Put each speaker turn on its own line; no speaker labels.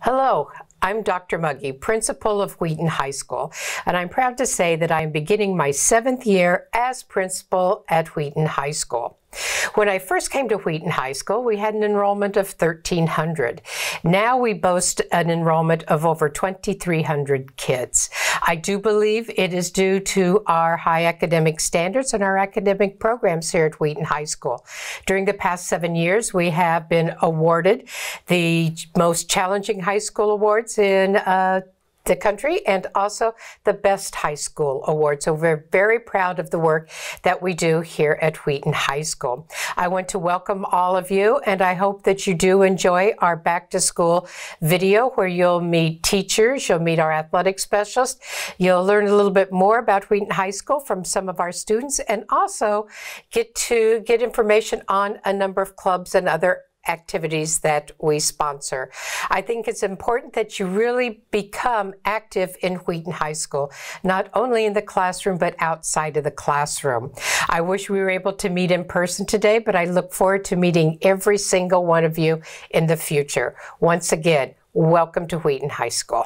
Hello, I'm Dr. Mugge, principal of Wheaton High School, and I'm proud to say that I am beginning my seventh year as principal at Wheaton High School. When I first came to Wheaton High School, we had an enrollment of 1,300. Now we boast an enrollment of over 2,300 kids. I do believe it is due to our high academic standards and our academic programs here at Wheaton High School. During the past seven years, we have been awarded the most challenging high school awards in uh, the country and also the Best High School Award. So we're very proud of the work that we do here at Wheaton High School. I want to welcome all of you and I hope that you do enjoy our back to school video where you'll meet teachers, you'll meet our athletic specialists, you'll learn a little bit more about Wheaton High School from some of our students and also get to get information on a number of clubs and other activities that we sponsor. I think it's important that you really become active in Wheaton High School, not only in the classroom, but outside of the classroom. I wish we were able to meet in person today, but I look forward to meeting every single one of you in the future. Once again, welcome to Wheaton High School.